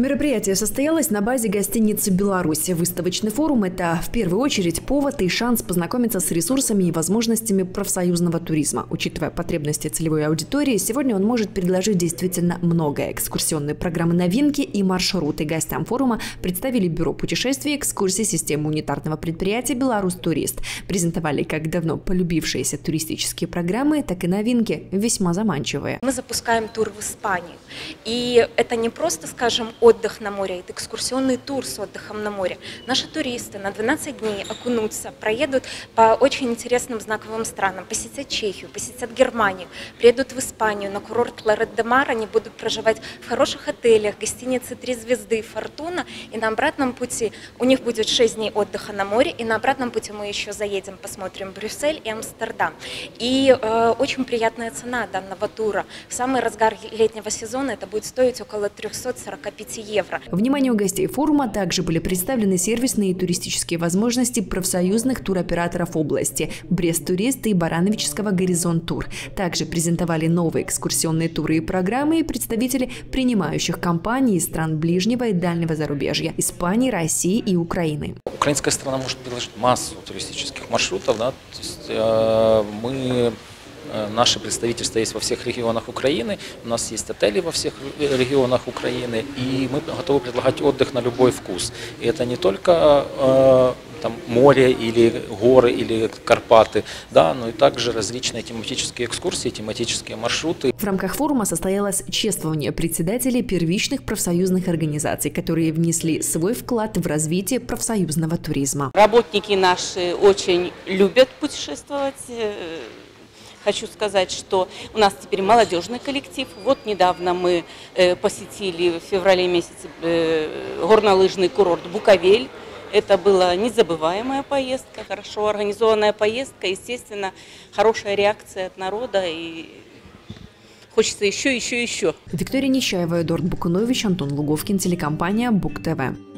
Мероприятие состоялось на базе гостиницы «Беларусь». Выставочный форум – это в первую очередь повод и шанс познакомиться с ресурсами и возможностями профсоюзного туризма. Учитывая потребности целевой аудитории, сегодня он может предложить действительно многое. Экскурсионные программы новинки и маршруты гостям форума представили Бюро путешествий и экскурсий системы унитарного предприятия «Беларусь Турист». Презентовали как давно полюбившиеся туристические программы, так и новинки, весьма заманчивые. Мы запускаем тур в Испанию. И это не просто, скажем, отдых на море, это экскурсионный тур с отдыхом на море. Наши туристы на 12 дней окунутся, проедут по очень интересным знаковым странам, посетят Чехию, посетят Германию, приедут в Испанию на курорт Лорет де Мар, они будут проживать в хороших отелях, гостинице «Три звезды», «Фортуна», и на обратном пути у них будет 6 дней отдыха на море, и на обратном пути мы еще заедем, посмотрим Брюссель и Амстердам. И э, очень приятная цена данного тура. В самый разгар летнего сезона это будет стоить около 345 евро. Вниманию гостей форума также были представлены сервисные и туристические возможности профсоюзных туроператоров области – Брест-турист и Барановического Горизонт Тур. Также презентовали новые экскурсионные туры и программы и представители принимающих компаний из стран ближнего и дальнего зарубежья – Испании, России и Украины. Украинская страна может предложить массу туристических маршрутов. Да? То есть, э, мы Э, Наше представительство есть во всех регионах Украины, у нас есть отели во всех регионах Украины, и мы готовы предлагать отдых на любой вкус. И это не только э, там, море или горы или Карпаты, да, но и также различные тематические экскурсии, тематические маршруты. В рамках форума состоялось чествование председателей первичных профсоюзных организаций, которые внесли свой вклад в развитие профсоюзного туризма. Работники наши очень любят путешествовать, э, Хочу сказать, что у нас теперь молодежный коллектив. Вот недавно мы э, посетили в феврале месяце э, горнолыжный курорт Буковель. Это была незабываемая поездка, хорошо организованная поездка, естественно, хорошая реакция от народа и хочется еще, еще, еще. Виктория Нечаева, Эдуард Букунович, Антон Луговкин, телекомпания Бук ТВ.